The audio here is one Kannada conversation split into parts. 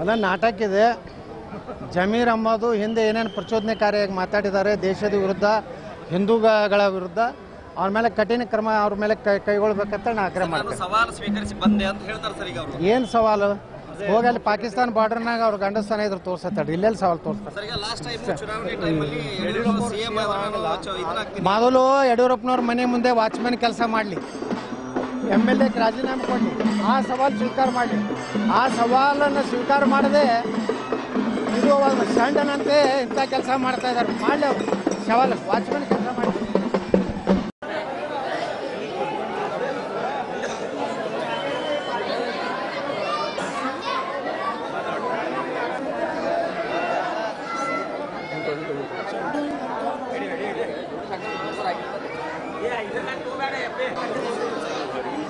ಅಲ್ಲ ನಾಟಕ ಇದೆ ಜಮೀರ್ ಅಹ್ಮದು ಹಿಂದೆ ಏನೇನು ಪ್ರಚೋದನೆ ಕಾರ್ಯಕ್ಕೆ ಮಾತಾಡಿದ್ದಾರೆ ದೇಶದ ವಿರುದ್ಧ ಹಿಂದೂಗಳ ವಿರುದ್ಧ ಅವ್ರ ಮೇಲೆ ಕಠಿಣ ಕ್ರಮ ಅವ್ರ ಮೇಲೆ ಕೈ ಕೈಗೊಳ್ಬೇಕಂತ ನಾನು ಆಗ್ರಹ ಮಾಡ್ತೇನೆ. ಏನು ಸವಾಲು? ಹೋಗಿ ಅಲ್ಲಿ ಪಾಕಿಸ್ತಾನ ಬಾರ್ಡರ್ನಾಗ ಅವ್ರ ಗಂಡಸ್ಥಾನ ಇದ್ರು ತೋರ್ಸತ್ತಾಡ್ರಿ ಇಲ್ಲೆಲ್ಲಿ ಸವಾಲು ತೋರಿಸ್ತಾರೆ? ಮೊದಲು ಯಡಿಯೂರಪ್ಪನವ್ರ ಮನೆ ಮುಂದೆ ವಾಚ್ಮನ್ ಕೆಲಸ ಮಾಡಲಿ. ಎಂ ಎಲ್ ಎಗೆ ರಾಜೀನಾಮೆ ಕೊಡಿ. ಆ ಸವಾಲು ಸ್ವೀಕಾರ ಮಾಡಿ. ಆ ಸವಾಲನ್ನು ಸ್ವೀಕಾರ ಮಾಡದೆ ಇದು ಒಂದು ಸಂಡನಂತೆ ಇಂಥ ಕೆಲಸ ಮಾಡ್ತಾ ಇದ್ದಾರೆ. ಮಾಡಲಿ ಸವಾಲು ವಾಚ್ಮನ್ ಕೆಲಸ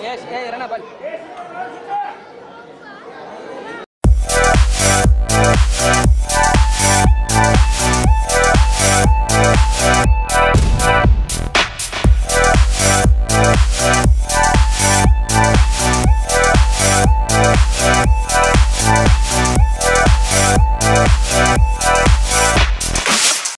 yes, hey, run up.